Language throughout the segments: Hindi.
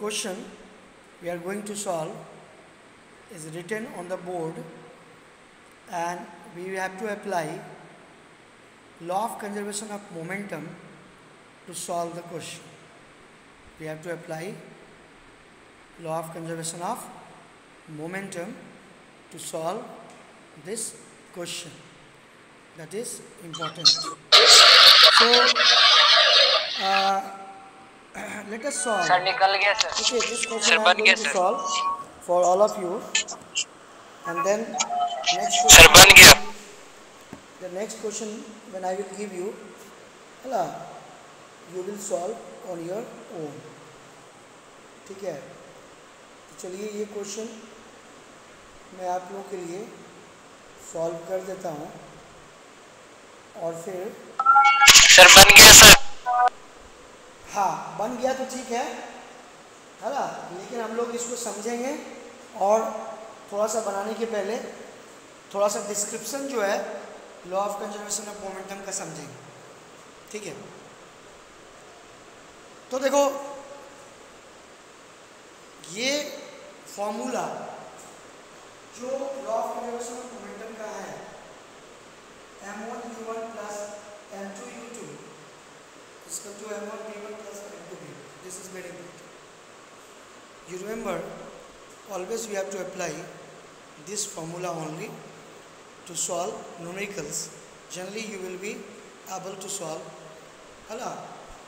question we are going to solve is written on the board and we have to apply law of conservation of momentum to solve the question. We have to apply law of conservation of momentum to solve this question. That is important. So, uh, let us solve. Sir निकल गया sir Okay, this question Sir, I am going to sir. solve for all of you. And then next sir question, बन गया the next question when I will give you, hala, you will solve on your own. ठीक है तो चलिए ये क्वेश्चन मैं आप लोगों के लिए सॉल्व कर देता हूँ और फिर सर बन गया सर हाँ बन गया तो ठीक है। है ना? लेकिन हम लोग इसको समझेंगे और थोड़ा सा बनाने के पहले थोड़ा सा डिस्क्रिप्शन जो है law of conservation of momentum का समझेंगे। ठीक है? तो देखो, ये फॉर्मूला जो law of conservation of momentum का है एम वन यू वन इसका जो M one B one plus M two B this is very important you remember always you have to apply this formula only to solve numericals generally you will be able to solve है ना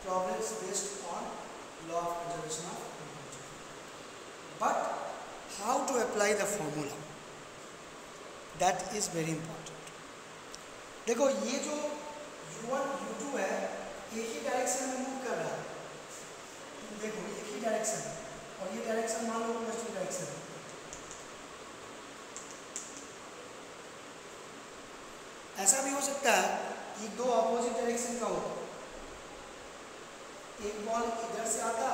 problems based on law of conservation but how to apply the formula that is very important देखो, ये जो यू वन यू टू है एक ही डायरेक्शन में मूव कर रहा है। देखो, एक ही डायरेक्शन और ये डायरेक्शन मान लो पॉजिटिव डायरेक्शन ऐसा भी हो सकता है कि दो अपोजिट डायरेक्शन का हो। एक बॉल इधर से आता,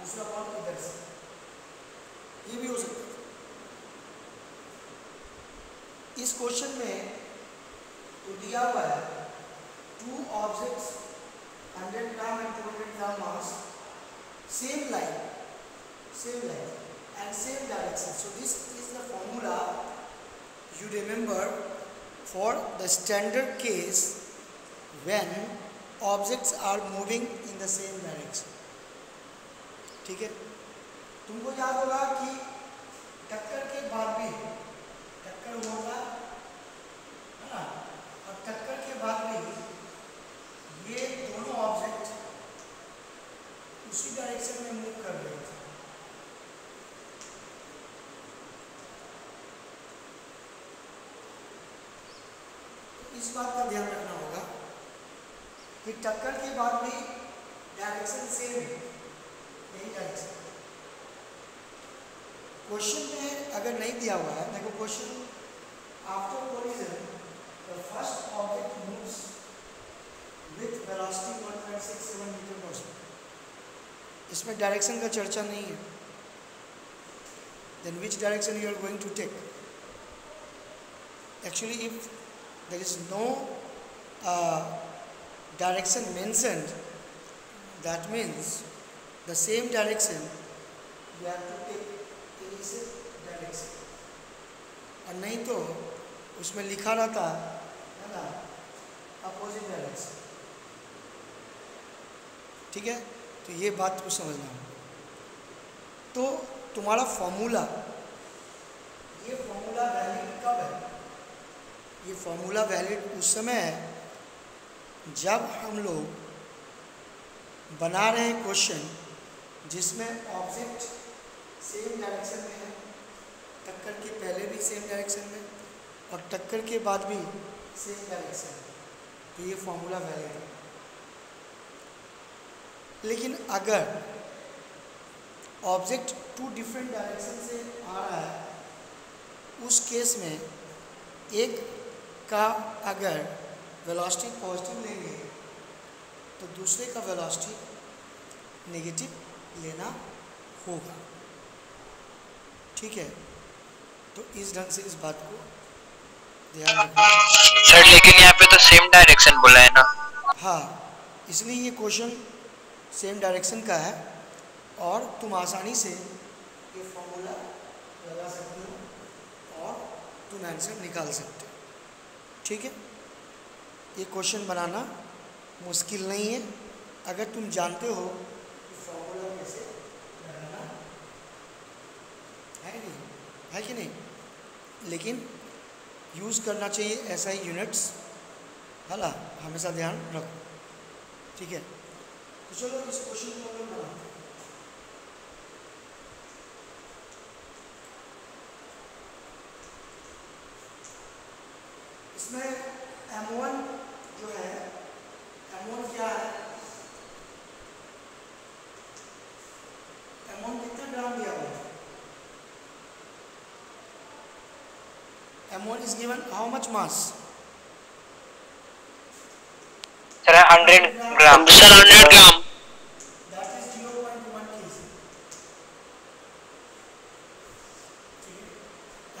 दूसरा बॉल इधर से। ये भी हो सकता है। इस क्वेश्चन में तो दिया हुआ है two objects 100 gram and 200 gram mass same line same line and same direction so this is the formula you remember for the standard case when objects are moving in the same direction ठीक है तुमको याद होगा कि टक्कर के बाद भी टक्कर होगा है ना और टक्कर के बाद भी ये उसी डायरेक्शन में मूव कर रहे थे। तो इस बात का ध्यान रखना होगा कि टक्कर के बाद भी डायरेक्शन सेम है यही डायरेक्शन क्वेश्चन में अगर नहीं दिया हुआ है, देखो question after collision the first object moves with velocity 1.67 metre per second इसमें डायरेक्शन का चर्चा नहीं है। Then which direction you are going to take actually if there is no direction mentioned that means the same direction direction और नहीं तो उसमें लिखा रहता है ना अपोजिट डायरेक्शन ठीक है? तो ये बात को समझना तो तुम्हारा फॉर्मूला ये फॉर्मूला वैलिड कब है? ये फॉर्मूला वैलिड उस समय है जब हम लोग बना रहे हैं क्वेश्चन जिसमें ऑब्जेक्ट सेम डायरेक्शन में है, टक्कर के पहले भी सेम डायरेक्शन में, और टक्कर के बाद भी सेम डायरेक्शन में। तो ये फॉर्मूला वैलिड है। लेकिन अगर ऑब्जेक्ट टू डिफरेंट डायरेक्शन से आ रहा है उस केस में एक का अगर वेलोसिटी पॉजिटिव लेंगे तो दूसरे का वेलोसिटी नेगेटिव लेना होगा। ठीक है? तो इस ढंग से इस बात को ध्यान रखना। सर लेकिन यहाँ पे तो सेम डायरेक्शन बोला है ना? हाँ इसलिए ये क्वेश्चन सेम डायरेक्शन का है और तुम आसानी से ये फॉर्मूला लगा सकते हो और तुम आंसर निकाल सकते हो। ठीक है? ये क्वेश्चन बनाना मुश्किल नहीं है। अगर तुम जानते हो कि फॉर्मूला कैसे लगाना है नहीं, है कि नहीं? लेकिन यूज़ करना चाहिए ऐसा ही यूनिट्स है ना हमेशा ध्यान रखो। ठीक है? तो चलो इस क्वेश्चन को हम बनाते हैं इसमें M1 जो है M1 क्या है M1 कितना ग्राम दिया हुआ है M1 is given how much mass sir hundred gram sir hundred gram that is 0.1 kg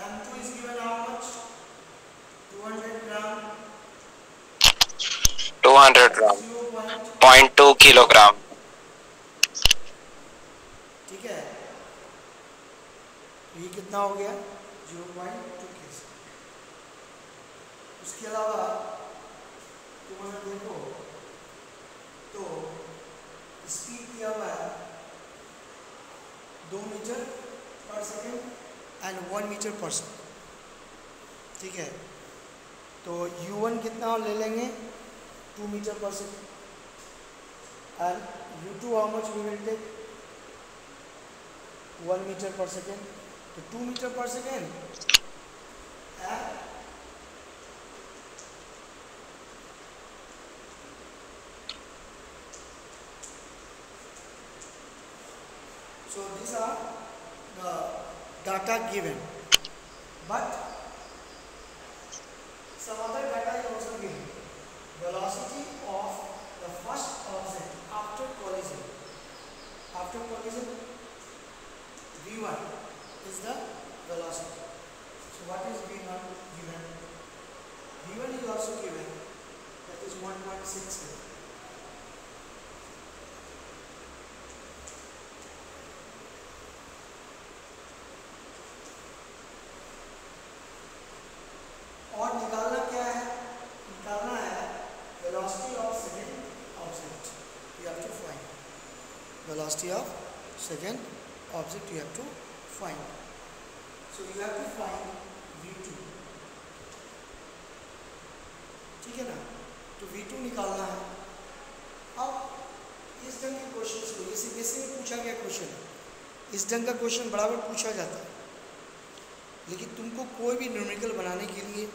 M2 is given how much 200 gram two hundred gram 0. Point two kilogram much we will take? 1 meter per second? To 2 meter per second? And so these are the data given. But some other data is also given. Velocity of the first object after after collision v1 is the velocity. So what is v1 given? v1 is also given that is 1.6. second object you have to find. So, you have to find V2. ठीक है ना? तो V2 निकालना है। अब इस ढंग के क्वेश्चन को ये सीबीएसई में पूछा गया क्वेश्चन है इस ढंग का क्वेश्चन बराबर पूछा जाता है। लेकिन तुमको कोई भी न्यूमेरिकल बनाने के लिए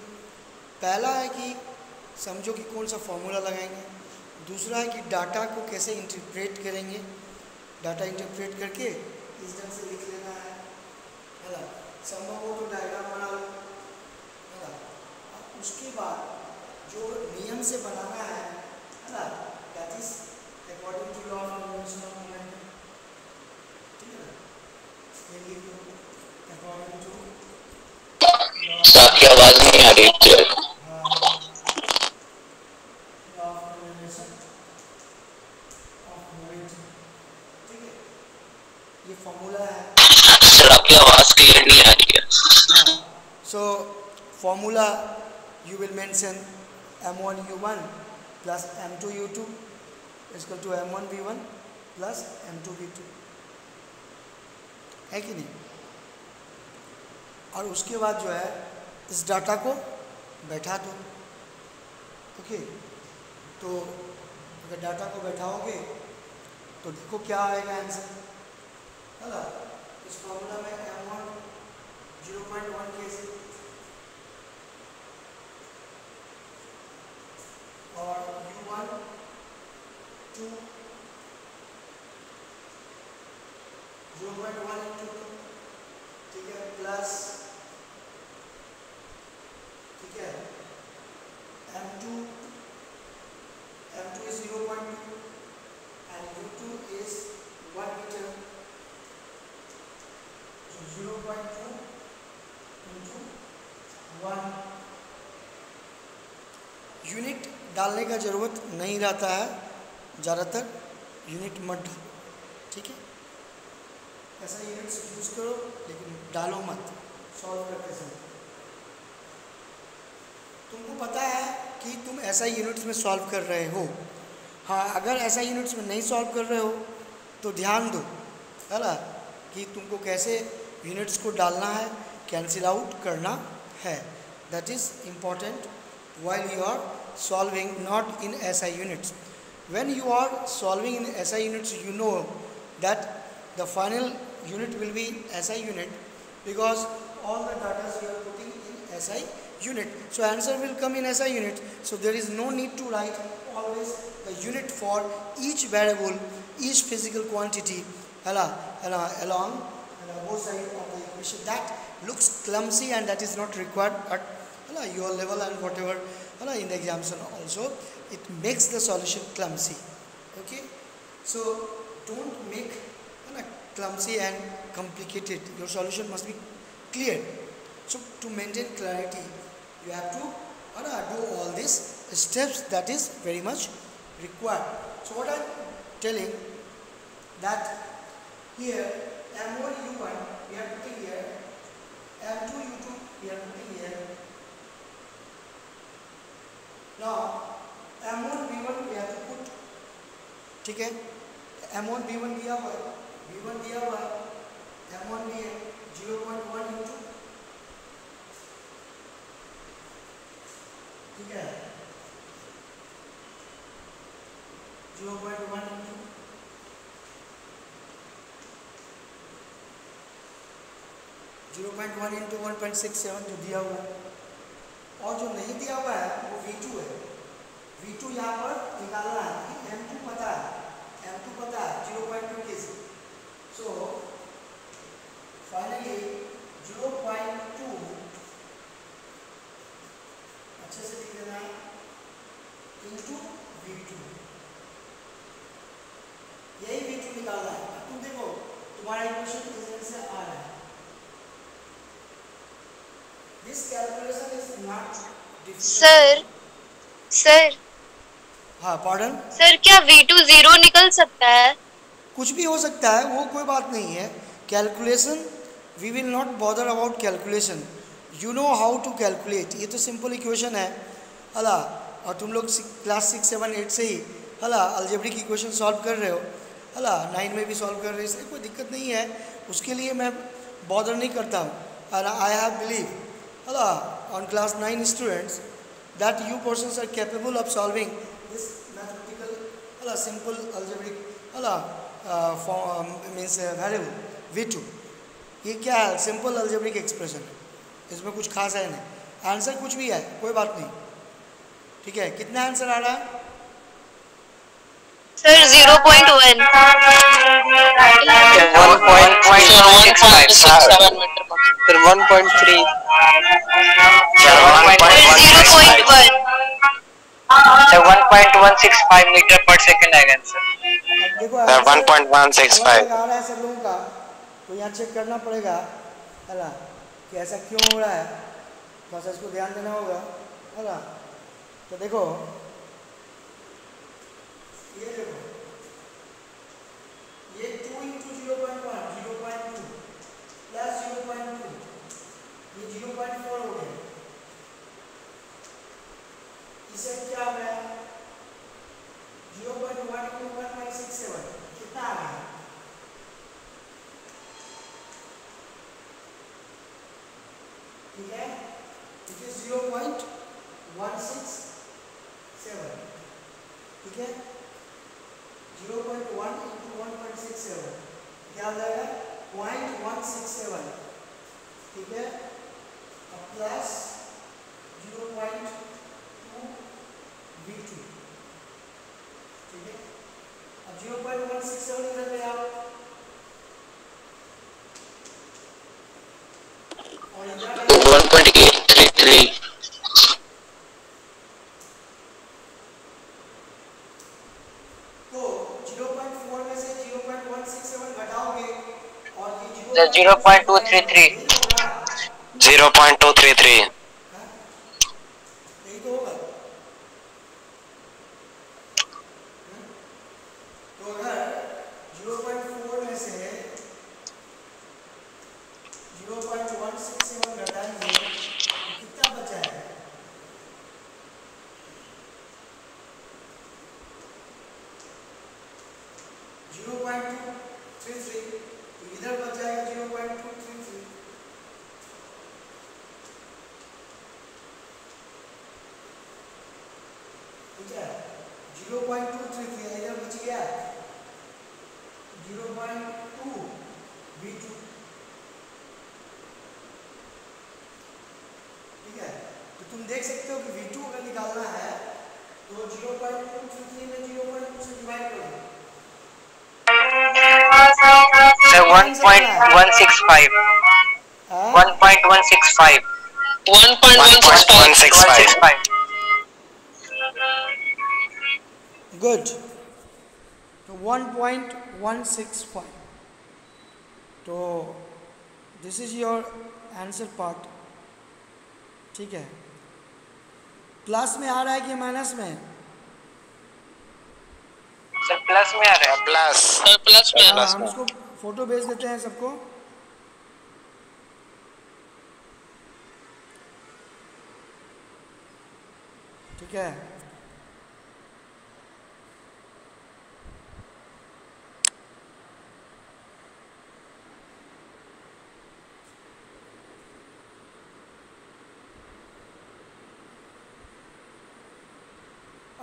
पहला है कि समझो कि कौन सा फॉर्मूला लगाएँगे। दूसरा है कि डाटा को कैसे इंटरप्रेट करेंगे। डाटा इंटरप्रेट करके इस ढंग से लिख लेना है। है ना? संभव हो तो डायग्राम बना लो। है ना? उसके बाद जो नियम से बनाना है है ना? That is according to law of motion of momentum ठीक है ना? ये लिख लो। अकॉर्डिंग टू आपकी आवाज़ नहीं आ रही clear law of relation of momentum ठीक है ये फॉर्मूला है सर आपकी आवाज़ क्लियर नहीं आ रही है So formula you will mention m1 u1 plus m2 u2 is equal to m1 v1 plus m2 v2 है कि नहीं? और उसके बाद जो है, इस डाटा को बैठा दो। ओके? तो अगर डाटा को बैठाओगे तो देखो क्या आएगा आंसर है ना? इस फॉर्मूला में M one zero m1 0.1 KG और u1 2 0.1 into 2 ठीक है प्लस ठीक है m2 m2 is 0.2 and u2 is 1 meter so 0.2 into 1 unit डालने का ज़रूरत नहीं रहता है, ज़्यादातर यूनिट मत डालो, ठीक है? ऐसा यूनिट्स यूज़ करो, लेकिन डालो मत सॉल्व करते समय। तुमको पता है कि तुम ऐसा यूनिट्स में सॉल्व कर रहे हो। हाँ अगर ऐसा यूनिट्स में नहीं सॉल्व कर रहे हो तो ध्यान दो, है ना, कि तुमको कैसे यूनिट्स को डालना है कैंसिल आउट करना है। That is important while you are solving not in SI units. When you are solving in SI units, you know that the final unit will be SI unit because all the data you are putting in SI unit. So answer will come in SI unit. So there is no need to write always the unit for each variable, each physical quantity along both sides of the equation. That looks clumsy and that is not required at your level and whatever in the examination also it makes the solution clumsy. Okay? So don't make uh, clumsy and complicated. Your solution must be clear. So to maintain clarity you have to uh, do all these steps that is very much required. So what i'm telling that here m1 u1 we are putting here. M2 u2 we are putting here now M one B one we have to ठीक है? एम वन बी वन दिया हुआ है बी वन दिया हुआ है एम वन भी है ज़ीरो पॉइंट वन इंटू ठीक है? Zero point one into zero point one into one point six seven जो दिया हुआ है। और जो नहीं दिया हुआ है, वो वी टू है। V2 टू यहाँ पर निकालना है एम टू पता है एम टू पता है ज़ीरो पॉइंट टू के so finally zero point two अच्छे से लिख देना इंटू वी टू यही वी टू निकालना है अब तुम देखो तुम्हारा इक्वेशन इस से आ रहा है this calculation is not sir sir हाँ पॉर्डन वी टू ज़ीरो निकल सकता है। कुछ भी हो सकता है, वो कोई बात नहीं है। Calculation we will not bother about calculation you know how to calculate ये तो सिंपल इक्वेशन है। हला, और तुम लोग क्लास सिक्स सेवन एट से ही, हला अलजेब्रिक इक्वेशन सॉल्व कर रहे हो। हला नाइन में भी सॉल्व कर रहे हो इसलिए कोई दिक्कत नहीं है। उसके लिए मैं बॉदर नहीं करता हूँ। I have believe all on class nine students that you person are capable of solving a simple algebraic a, means variable B two ये क्या है? सिंपल अल्जेब्रिक एक्सप्रेशन इसमें कुछ खास है नहीं। आंसर कुछ भी है कोई बात नहीं। ठीक है? कितना आंसर आ रहा है? सर 0.1 1.3 सर 1.3 0.1 अच्छा 1.165 मीटर पर सेकंड आएगा आंसर देखो सर 1.165 सर लोगों का तो यहाँ चेक करना पड़ेगा है ना कि ऐसा क्यों हो रहा है। थोड़ा सा इसको ध्यान देना होगा है ना। तो देखो ये देखो ये two into zero point one zero point two plus zero point two ये 0.4 हो गया इसे क्या हो गया zero point one into one point six seven कितना आ गया ठीक है? It is zero point one six seven. ठीक है? Zero point one into one point six seven. क्या हो जाएगा? Point one six seven. ठीक है? Plus zero point two B two ठीक है? अब zero point one six seven इधर ले आओ। और इधर 1.833 तो 0.4 में से 0.167 घटाओगे और ये The 0.233 0.233 यही तो होगा 0.4 में से इधर बच जाएगा zero point two three three ठीक है zero point two three three इधर बच गया zero point two B two ठीक है तो तुम देख सकते हो कि वी टू अगर निकालना है तो zero point two three three में ज़ीरो पॉइंट टू से डिवाइड करो Sir, 1.165. हाँ? 1.165. 1.165 165. गुड तो 1.165 तो this is your answer part ठीक है प्लस में आ रहा है कि माइनस में सर प्लस में आ रहा है प्लस सर प्लस में हाँ, हम उसको फ़ोटो भेज देते हैं सबको। ठीक है।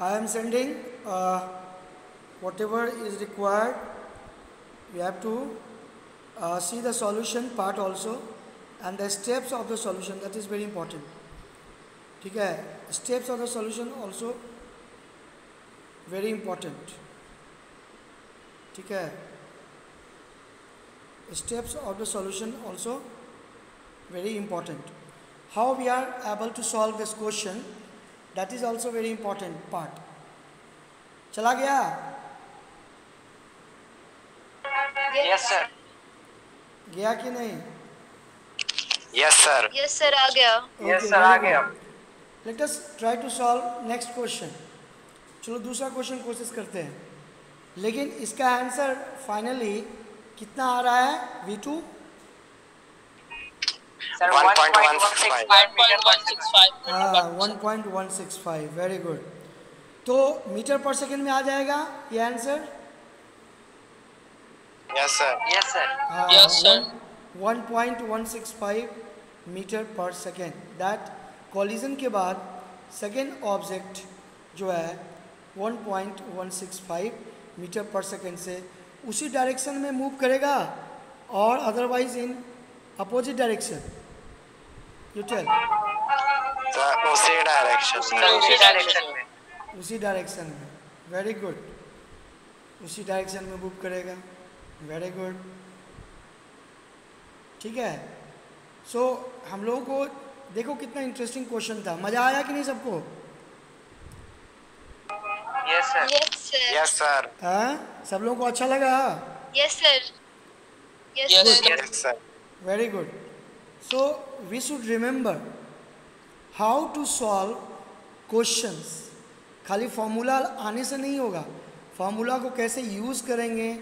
I am sending whatever is required We have to uh, see the solution part also and the steps of the solution. That is very important. ठीक है steps of the solution also very important. ठीक है steps of the solution also very important. How we are able to solve this question that is also very important part. चला गया Yes, sir. गया कि नहीं? यस सर यस सर आ गया। Sir, very आ गया। Let us try to solve next question. चलो दूसरा क्वेश्चन कोशिश करते हैं। लेकिन इसका आंसर फाइनली कितना आ रहा है? We to 1.165. 1.165 हाँ one point one six five very good तो मीटर पर सेकेंड में आ जाएगा ये answer yes sir Yes, sir. Uh, Yes, sir. 1.165 metre पर सेकेंड दैट कॉलिजन के बाद सेकेंड ऑब्जेक्ट जो है 1.165 मीटर पर सेकेंड से उसी डायरेक्शन में मूव करेगा और otherwise in opposite direction you tell उसी डायरेक्शन Sir, उसी डायरेक्शन में. उसी डायरेक्शन में. वेरी गुड उसी डायरेक्शन में मूव करेगा. Very good. ठीक है। सो so, हम लोगों को देखो कितना इंटरेस्टिंग क्वेश्चन था। मज़ा आया कि नहीं सबको. यस सर यस सर हाँ? सब लोगों को अच्छा लगा? Yes sir sir. Yes sir very good so we should remember how to solve questions खाली फॉर्मूला आने से नहीं होगा। फार्मूला को कैसे यूज़ करेंगे?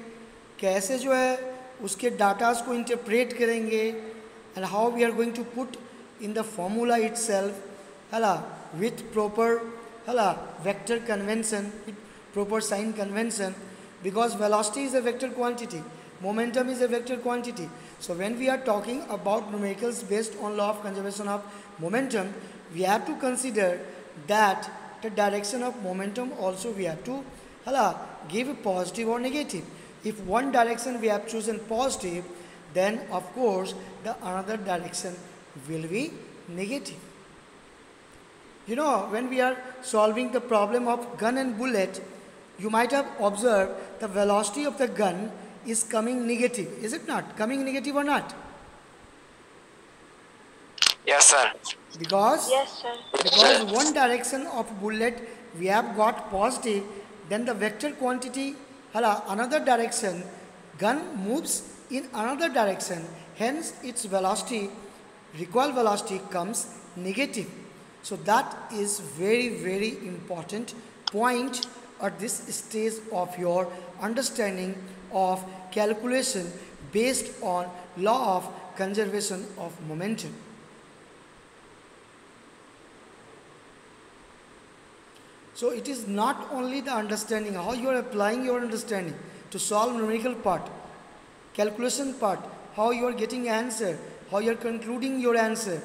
कैसे जो है उसके डाटाज को इंटरप्रेट करेंगे and how we are going to put in the formula itself है विथ प्रॉपर है vector convention with proper sign convention because velocity is a vector quantity momentum is a vector quantity so when we are talking about numericals based on law of conservation of momentum we have to consider that the direction of momentum also we have to है गिव पॉजिटिव और negative if one direction we have chosen positive then of course the another direction will be negative. You know when we are solving the problem of gun and bullet you might have observed the velocity of the gun is coming negative is it not? Coming negative or not? Yes sir. Because? Yes sir. Because one direction of bullet we have got positive then the vector quantity another direction, gun moves in another direction. Hence, its velocity, recoil velocity comes negative. So that is very, very important point at this stage of your understanding of calculation based on law of conservation of momentum. So it is not only the understanding, how you are applying your understanding to solve numerical part. calculation part, how you are getting answer, how you are concluding your answer,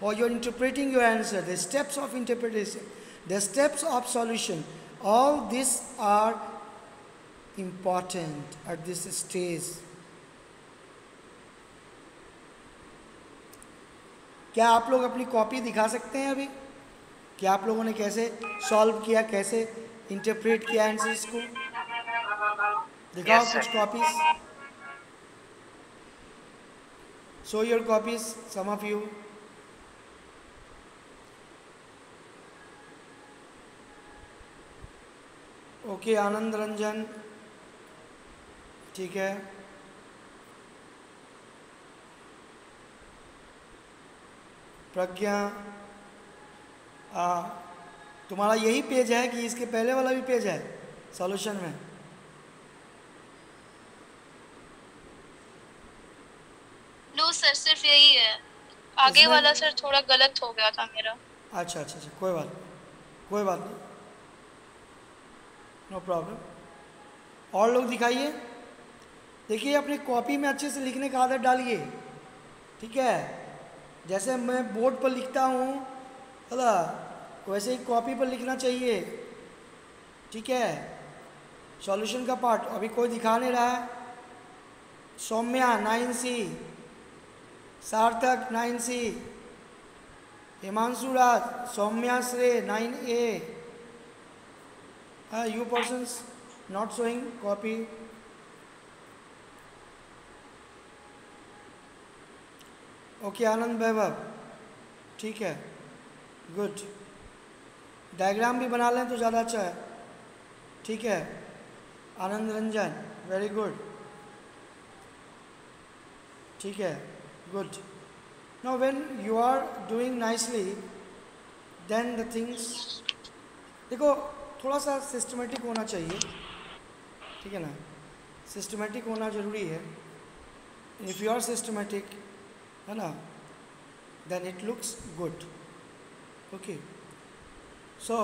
how you are interpreting your answer, the steps of interpretation, the steps of solution. All these are important at this stage. क्या आप लोग अपनी कॉपी दिखा सकते हैं अभी कि आप लोगों ने कैसे सॉल्व किया कैसे इंटरप्रेट किया आंसर्स को दिखाओ Yes, कुछ copies show your copies some of you okay Anand Ranjan ठीक है. प्रज्ञा. आ, तुम्हारा यही पेज है कि इसके पहले वाला भी पेज है सॉल्यूशन में? नो सर सिर्फ़ यही है। आगे वाला सर थोड़ा गलत हो गया था मेरा। अच्छा अच्छा अच्छा कोई बात नहीं कोई बात नहीं। नो प्रॉब्लम और लोग दिखाइए। देखिए अपनी कॉपी में अच्छे से लिखने का आदत डालिए। ठीक है? जैसे मैं बोर्ड पर लिखता हूँ है वैसे ही कॉपी पर लिखना चाहिए। ठीक है? सॉल्यूशन का पार्ट अभी कोई दिखा नहीं रहा है। Saumya nine C Sarthak nine C Himanshu Raj, Saumya श्रे nine A you persons not showing copy okay Anand Vaibhav ठीक है? गुड डायग्राम भी बना लें तो ज़्यादा अच्छा है। ठीक है। आनंद रंजन वेरी गुड ठीक है। Good now when you are doing nicely, then the things, देखो, थोड़ा सा सिस्टमेटिक होना चाहिए। ठीक है ना? सिस्टमेटिक होना ज़रूरी है। इफ़ यू आर सिस्टमेटिक है ना? Then it looks good okay so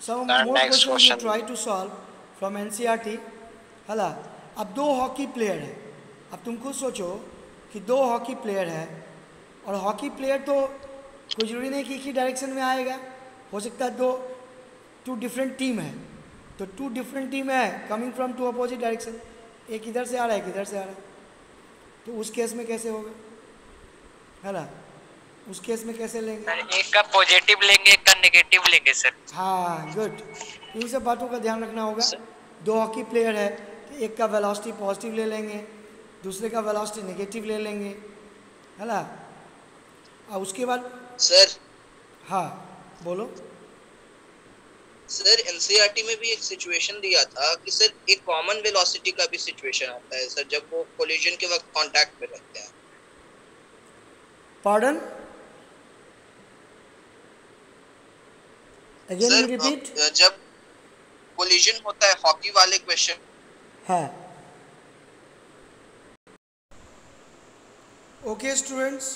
some Sir, more questions you question. try to solve from NCRT हला अब दो हॉकी प्लेयर है। अब तुम खुद सोचो कि दो हॉकी प्लेयर है और हॉकी प्लेयर तो कोई ज़रूरी नहीं कि एक ही डायरेक्शन में आएगा। हो सकता है दो टू डिफरेंट टीम है। तो टू डिफरेंट टीम है coming from two opposite direction एक इधर से आ रहा है एक इधर से आ रहा है। तो उस केस में कैसे होगा? है ना उस केस में कैसे लेंगे? सर एक का पॉजिटिव लेंगे एक का नेगेटिव लेंगे सर। हाँ गुड इन सब बातों का ध्यान रखना होगा। दो हॉकी प्लेयर है तो एक का वेलोसिटी पॉजिटिव ले लेंगे दूसरे का वेलोसिटी नेगेटिव ले लेंगे है ना? और उसके बाद सर। हाँ बोलो। सर एनसीईआरटी में भी एक सिचुएशन दिया था कि सर एक कॉमन वेलोसिटी का भी सिचुएशन आता है सर जब वो कोलिजन के वक्त कांटेक्ट में रहते हैं। पार्डन अगेन यू रिपीट जब कोलिजन होता है हॉकी वाले क्वेश्चन हाँ। Okay students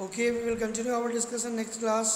okay we will continue our discussion next class